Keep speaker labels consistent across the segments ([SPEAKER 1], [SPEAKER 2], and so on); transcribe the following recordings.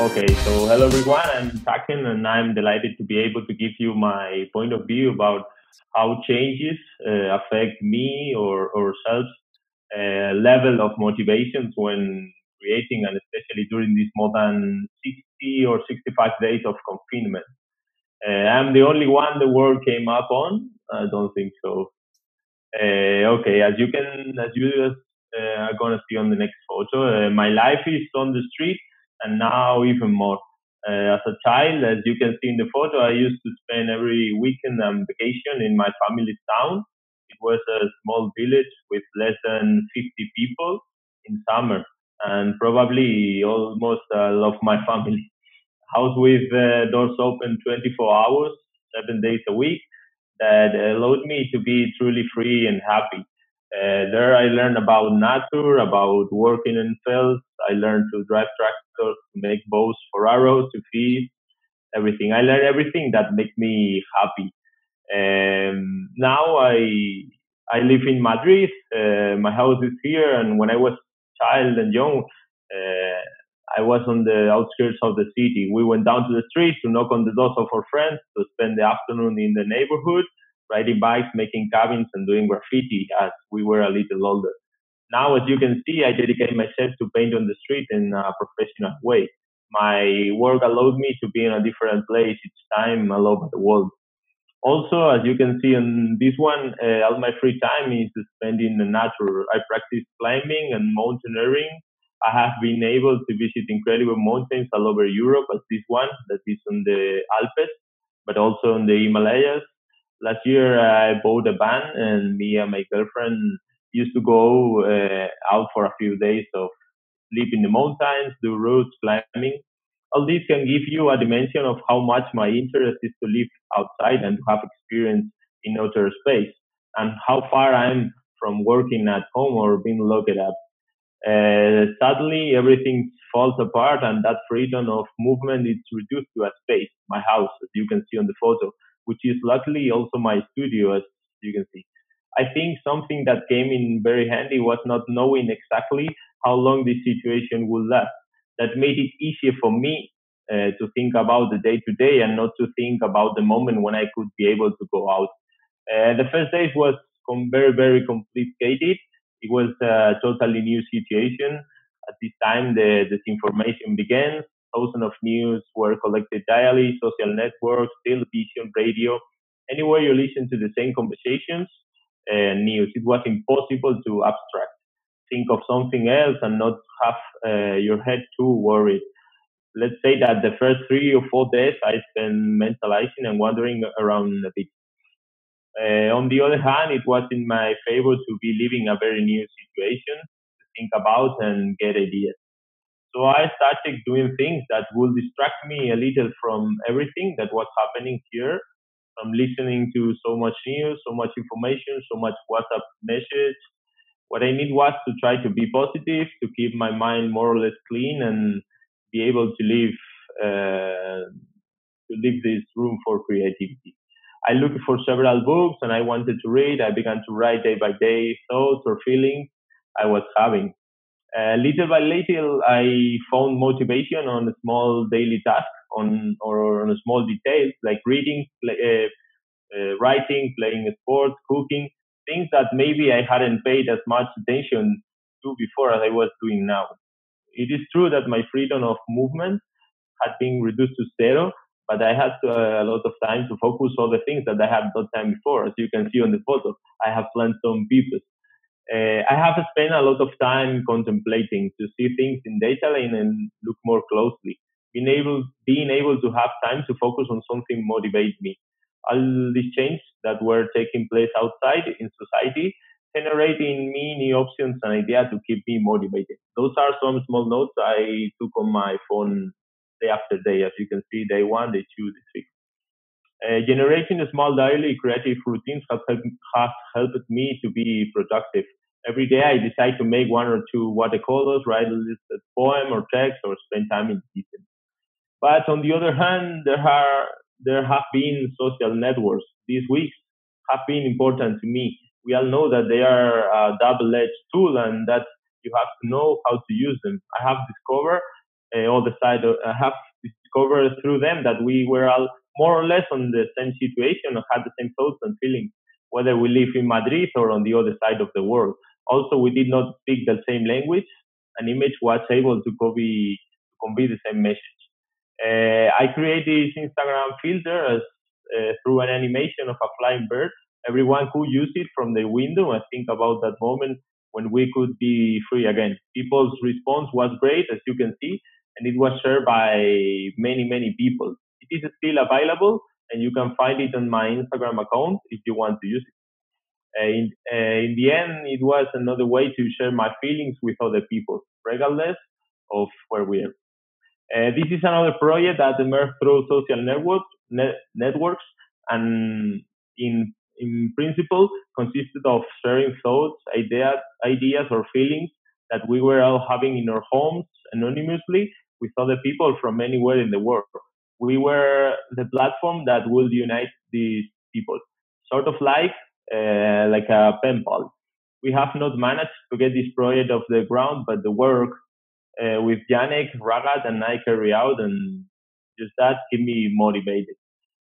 [SPEAKER 1] Okay, so hello everyone, I'm Taquen and I'm delighted to be able to give you my point of view about how changes uh, affect me or, self uh, level of motivations when creating and especially during these more than 60 or 65 days of confinement. Uh, I'm the only one the world came up on. I don't think so. Uh, okay, as you can, as you uh, are gonna see on the next photo, uh, my life is on the street, and now even more. Uh, as a child, as you can see in the photo, I used to spend every weekend and vacation in my family's town. It was a small village with less than 50 people in summer, and probably almost all of my family. House with uh, doors open 24 hours, seven days a week, that allowed me to be truly free and happy. Uh, there I learned about nature, about working in fields. I learned to drive tractors, to make bows for arrows, to feed, everything. I learned everything that makes me happy. Um, now I I live in Madrid. Uh, my house is here, and when I was child and young, uh, I was on the outskirts of the city. We went down to the street to knock on the doors of our friends to spend the afternoon in the neighborhood, riding bikes, making cabins, and doing graffiti as we were a little older. Now, as you can see, I dedicate myself to paint on the street in a professional way. My work allowed me to be in a different place each time all over the world. Also, as you can see on this one, uh, all my free time is spent in the nature. I practice climbing and mountaineering I have been able to visit incredible mountains all over Europe, as this one that is on the Alps, but also on the Himalayas. Last year, I bought a van, and me and my girlfriend used to go uh, out for a few days of sleep in the mountains, do routes, climbing. All this can give you a dimension of how much my interest is to live outside and to have experience in outer space, and how far I'm from working at home or being locked up uh, suddenly everything falls apart and that freedom of movement is reduced to a space, my house, as you can see on the photo, which is luckily also my studio, as you can see. I think something that came in very handy was not knowing exactly how long this situation would last. That made it easier for me uh, to think about the day to day and not to think about the moment when I could be able to go out. Uh, the first days was very, very complicated it was a totally new situation. At this time, the disinformation began. Thousands of news were collected daily, social networks, television, radio. Anywhere you listen to the same conversations and news, it was impossible to abstract, think of something else, and not have uh, your head too worried. Let's say that the first three or four days I spent mentalizing and wandering around a bit. Uh, on the other hand, it was in my favor to be living a very new situation to think about and get ideas. So I started doing things that would distract me a little from everything that was happening here, from listening to so much news, so much information, so much WhatsApp message. What I need was to try to be positive, to keep my mind more or less clean, and be able to live uh, to leave this room for creativity. I looked for several books and I wanted to read. I began to write day by day thoughts or feelings I was having. Uh, little by little, I found motivation on a small daily task on or on a small details like reading, play, uh, uh, writing, playing sports, cooking, things that maybe I hadn't paid as much attention to before as I was doing now. It is true that my freedom of movement had been reduced to zero, but I had uh, a lot of time to focus on the things that I had not time before. As you can see on the photo, I have planted some peepers. Uh, I have spent a lot of time contemplating to see things in detail and look more closely. Being able, being able to have time to focus on something motivates me. All these changes that were taking place outside in society generating me new options and ideas to keep me motivated. Those are some small notes I took on my phone day after day. As you can see, day one, day two, day three. Uh, generating a small daily creative routines has helped, has helped me to be productive. Every day I decide to make one or two watercolors, write a listed poem or text, or spend time in the kitchen. But on the other hand, there are there have been social networks. These weeks have been important to me. We all know that they are a double-edged tool and that you have to know how to use them. I have discovered uh, all the side. I have discovered through them that we were all more or less on the same situation and had the same thoughts and feelings, whether we live in Madrid or on the other side of the world. Also, we did not speak the same language. An image was able to convey, convey the same message. Uh, I created this Instagram filter as, uh, through an animation of a flying bird. Everyone could use it from the window and think about that moment when we could be free again. People's response was great, as you can see, and it was shared by many, many people. It is still available, and you can find it on my Instagram account if you want to use it. Uh, in, uh, in the end, it was another way to share my feelings with other people, regardless of where we are. Uh, this is another project that emerged through social network, net, networks and in, in principle consisted of sharing thoughts, ideas, ideas or feelings that we were all having in our homes anonymously with other people from anywhere in the world. We were the platform that would unite these people, sort of like uh, like a pen pal. We have not managed to get this project off the ground, but the work uh, with Janek, Ragat, and I carry out, and just that keep me motivated.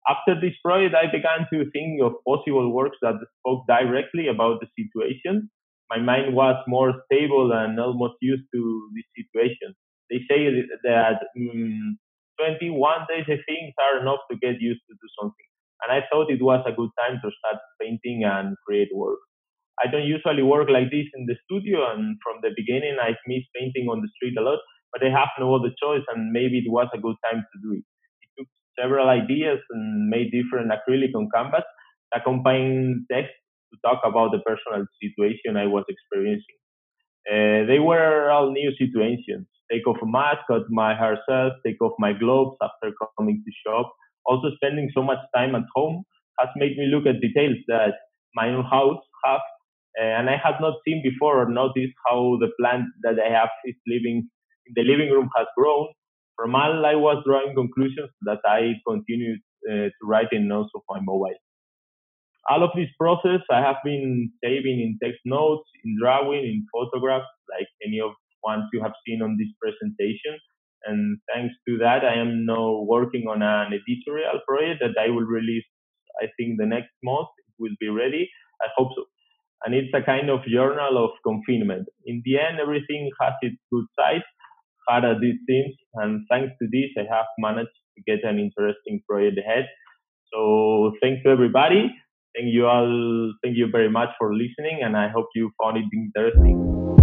[SPEAKER 1] After this project, I began to think of possible works that spoke directly about the situation. My mind was more stable and almost used to this situation. They say that um, 21 days of things are enough to get used to do something. And I thought it was a good time to start painting and create work. I don't usually work like this in the studio, and from the beginning, I missed painting on the street a lot, but I have no other choice, and maybe it was a good time to do it. It took several ideas and made different acrylic on canvas, accompanying text to talk about the personal situation I was experiencing. Uh, they were all new situations. Take off a mask, cut my hair self, take off my gloves after coming to shop. Also, spending so much time at home has made me look at details that my own house have and I had not seen before or noticed how the plant that I have is living in the living room has grown. From all, I was drawing conclusions that I continued uh, to write in notes of my mobile. All of this process I have been saving in text notes, in drawing, in photographs, like any of ones you have seen on this presentation. And thanks to that, I am now working on an editorial project that I will release, I think, the next month. It will be ready. I hope so and it's a kind of journal of confinement. In the end, everything has its good sides, hard as it seems, and thanks to this, I have managed to get an interesting project ahead. So thanks to everybody. Thank you all. Thank you very much for listening, and I hope you found it interesting.